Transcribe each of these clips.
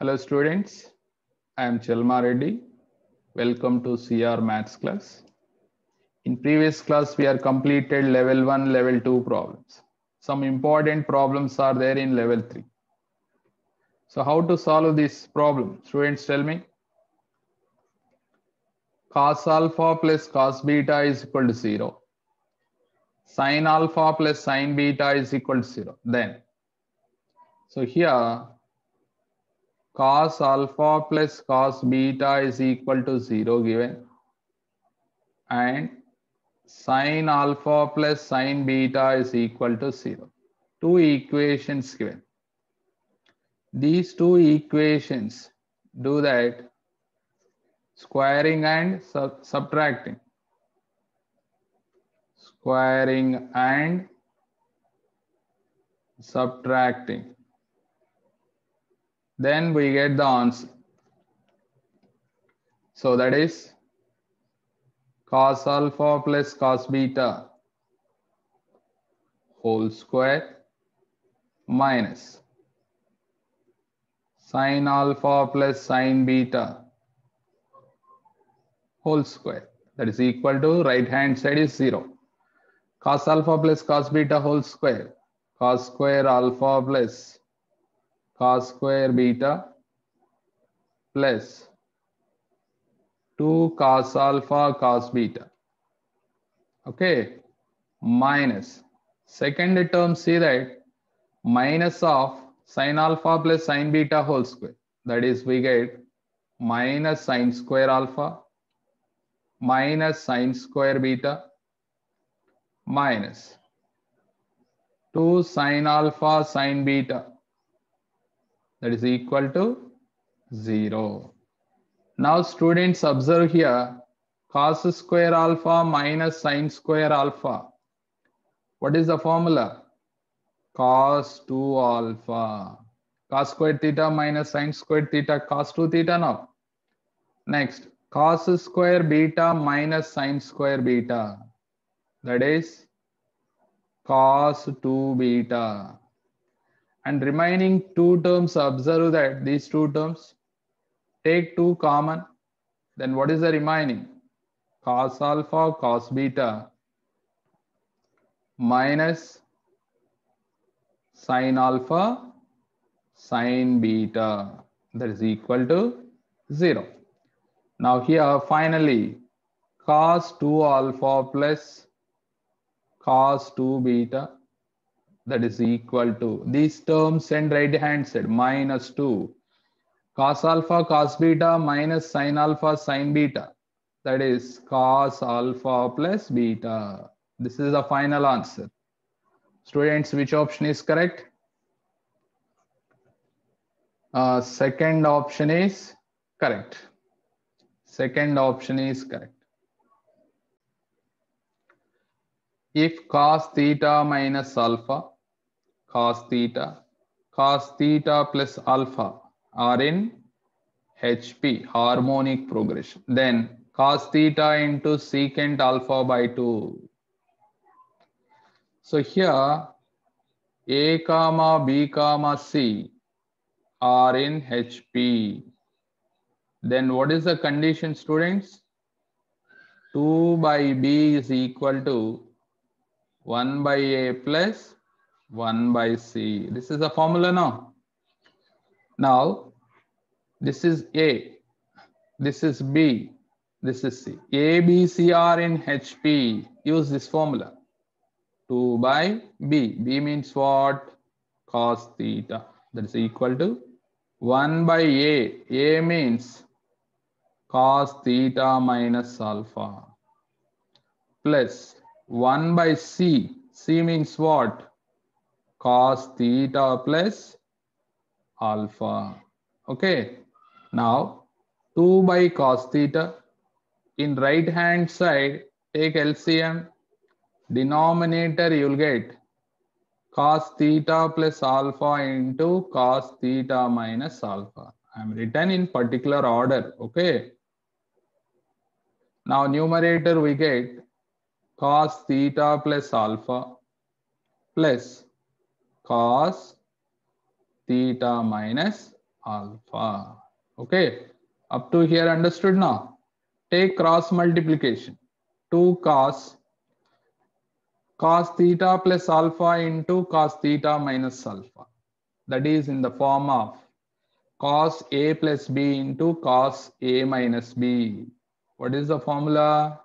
Hello students, I am Chalama Reddy. Welcome to CR Maths class. In previous class, we are completed level 1, level 2 problems. Some important problems are there in level 3. So how to solve this problem? Students tell me. Cos alpha plus cos beta is equal to 0. Sin alpha plus sin beta is equal to 0. Then, so here cos alpha plus cos beta is equal to 0 given and sin alpha plus sin beta is equal to 0. Two equations given. These two equations do that squaring and sub subtracting. Squaring and subtracting then we get the answer. So that is cos alpha plus cos beta whole square minus sin alpha plus sin beta whole square. That is equal to right hand side is 0 cos alpha plus cos beta whole square. Cos square alpha plus cos square beta plus 2 cos alpha cos beta. Okay, minus second term see that minus of sin alpha plus sin beta whole square. That is we get minus sin square alpha minus sin square beta minus 2 sin alpha sin beta that is equal to 0. Now students observe here cos square alpha minus sin square alpha. What is the formula? Cos 2 alpha. Cos square theta minus sin square theta cos 2 theta now. Next cos square beta minus sin square beta. That is cos 2 beta and remaining two terms observe that these two terms take two common then what is the remaining? Cos alpha cos beta minus sin alpha sin beta that is equal to 0 now here finally cos 2 alpha plus cos 2 beta that is equal to these terms and right hand side minus 2 cos alpha cos beta minus sin alpha sin beta. That is cos alpha plus beta. This is the final answer. Students which option is correct? Uh, second option is correct. Second option is correct. If cos theta minus alpha cos theta, cos theta plus alpha are in HP, harmonic progression. Then cos theta into secant alpha by 2. So here A comma B comma C are in HP. Then what is the condition students? 2 by B is equal to 1 by A plus 1 by C. This is a formula now. Now, this is A, this is B, this is C. A, B, C are in HP. Use this formula. 2 by B. B means what? Cos theta. That is equal to 1 by A. A means cos theta minus alpha. Plus 1 by C. C means what? Cos theta plus alpha. Okay. Now 2 by cos theta. In right hand side, take LCM. Denominator you'll get cos theta plus alpha into cos theta minus alpha. I'm written in particular order. Okay. Now numerator we get cos theta plus alpha plus cos theta minus alpha. Okay, up to here understood now. Take cross multiplication. 2 cos cos theta plus alpha into cos theta minus alpha. That is in the form of cos A plus B into cos A minus B. What is the formula?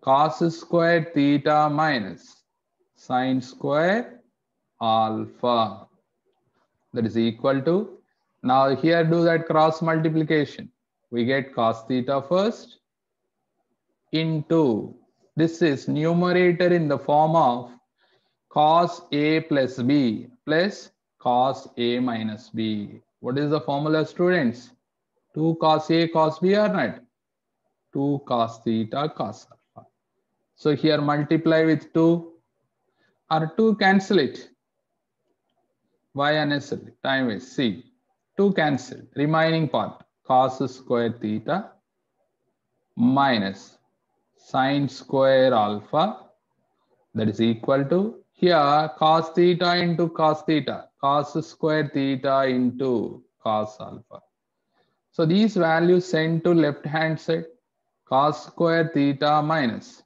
Cos square theta minus sine square alpha. That is equal to, now here do that cross multiplication. We get cos theta first into, this is numerator in the form of cos A plus B plus cos A minus B. What is the formula students? 2 cos A cos B or not? 2 cos theta cos alpha. So here multiply with 2 or 2 cancel it. Unnecessary? Time is C. 2 cancel. Remaining part cos square theta minus sine square alpha that is equal to here cos theta into cos theta cos square theta into cos alpha. So these values sent to left hand side cos square theta minus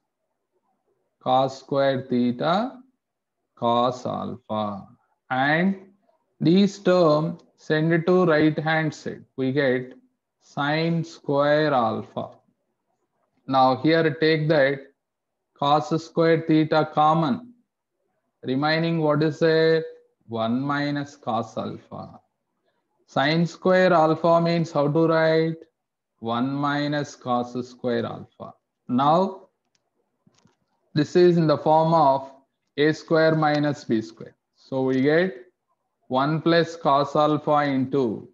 cos square theta cos alpha and these term send it to right hand side we get sine square alpha. Now here take that. Cos square theta common. Remaining what is it 1 minus cos alpha. Sine square alpha means how to write? 1 minus cos square alpha. Now this is in the form of a square minus b square. So we get 1 plus cos alpha into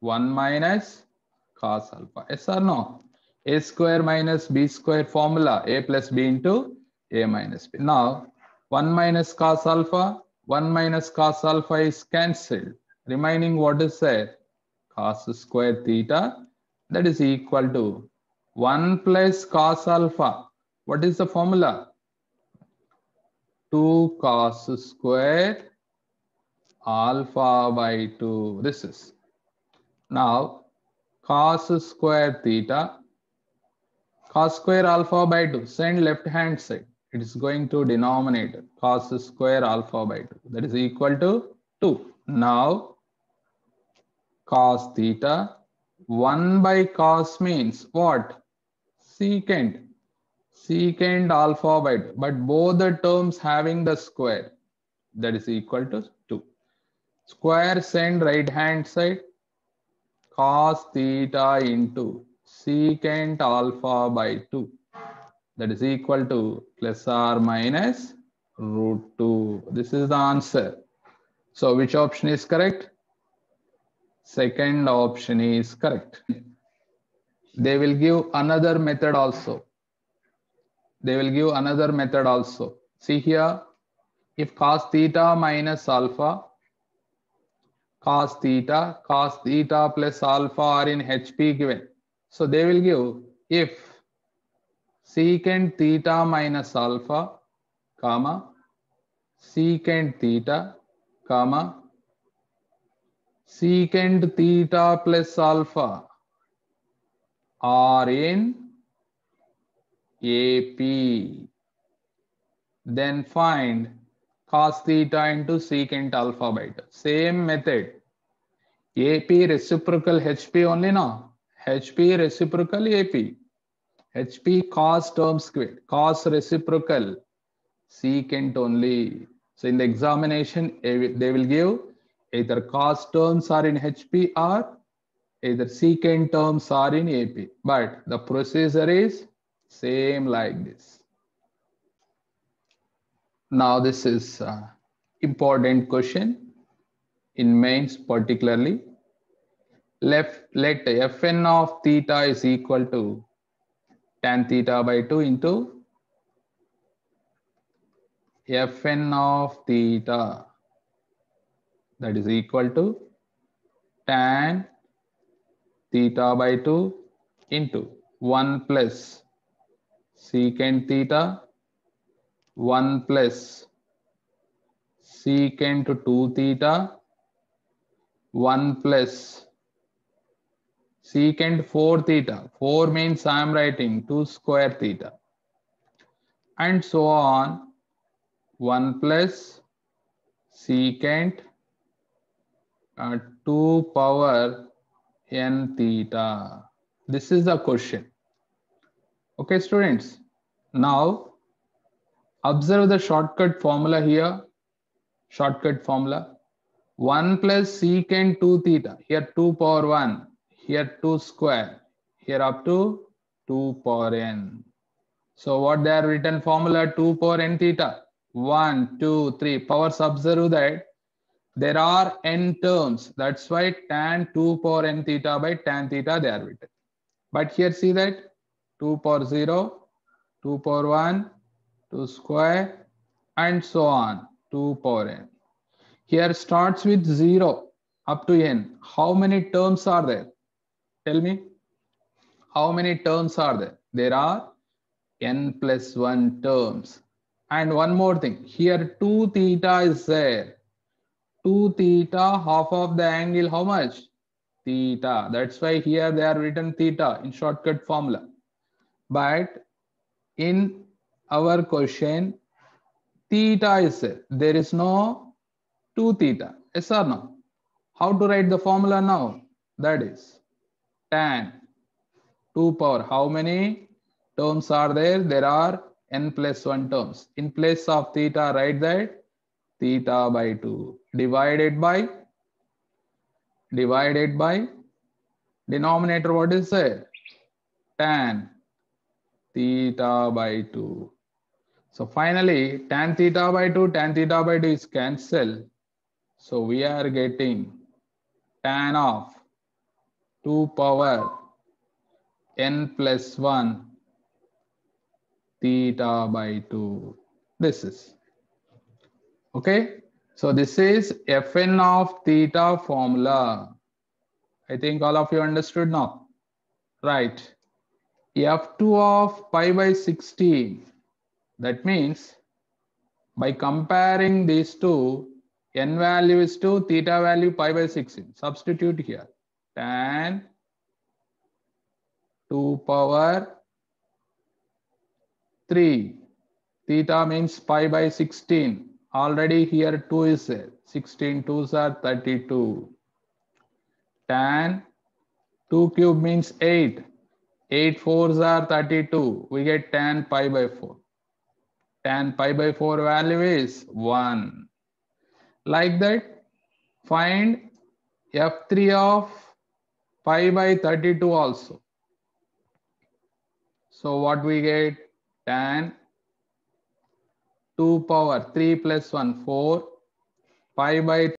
1 minus cos alpha. Yes or no? A square minus b square formula, a plus b into a minus b. Now, 1 minus cos alpha, 1 minus cos alpha is cancelled. Remaining what is there? Cos square theta, that is equal to 1 plus cos alpha. What is the formula? 2 cos square alpha by 2. This is. Now, cos square theta, cos square alpha by 2, send left hand side. It is going to denominator, cos square alpha by 2. That is equal to 2. Now, cos theta, 1 by cos means what? Secant. Secant alpha by 2. But both the terms having the square, that is equal to 2 square send right hand side. Cos theta into secant alpha by 2 that is equal to plus or minus root 2 this is the answer. So which option is correct? Second option is correct. They will give another method also. They will give another method also. See here if cos theta minus alpha cos theta, cos theta plus alpha are in HP given. So they will give if secant theta minus alpha, comma, secant theta, comma, secant theta plus alpha are in AP. Then find cos theta into secant alpha 2. Same method. AP reciprocal HP only now. HP reciprocal AP. HP cos term square. Cos reciprocal secant only. So in the examination, they will give either cos terms are in HP or either secant terms are in AP. But the procedure is same like this. Now this is uh, important question in mains particularly. Left, let fn of theta is equal to tan theta by 2 into fn of theta that is equal to tan theta by 2 into 1 plus secant theta 1 plus secant 2 theta 1 plus secant 4 theta. 4 means I am writing 2 square theta. And so on. 1 plus secant uh, 2 power n theta. This is the question. Okay, students. Now, observe the shortcut formula here. Shortcut formula. 1 plus secant 2 theta. Here 2 power 1. Here 2 square. Here up to 2 power n. So what they are written formula 2 power n theta. 1, 2, 3. Powers observe that there are n terms. That's why tan 2 power n theta by tan theta they are written. But here see that 2 power 0, 2 power 1, 2 square, and so on, 2 power n. Here starts with 0 up to n. How many terms are there? Tell me. How many terms are there? There are n plus 1 terms. And one more thing, here 2 theta is there. 2 theta, half of the angle, how much? Theta. That's why here they are written theta in shortcut formula. But in our question, theta is there. There is no 2 theta. Yes or no? How to write the formula now? That is tan 2 power. How many terms are there? There are n plus 1 terms. In place of theta, write that theta by 2 divided by divided by denominator what is there tan theta by 2 so finally tan theta by 2 tan theta by 2 is cancelled so we are getting tan of 2 power n plus 1 theta by 2 this is okay so this is Fn of theta formula. I think all of you understood now. Right. F2 of pi by 16. That means by comparing these two, n value is 2, theta value pi by 16. Substitute here. Tan 2 power 3. Theta means pi by 16 already here 2 is there. 16 2s are 32 tan 2 cube means 8 8 4s are 32 we get tan pi by 4 tan pi by 4 value is 1 like that find f3 of pi by 32 also. So what we get? Tan 2 power 3 plus 1 4 pi by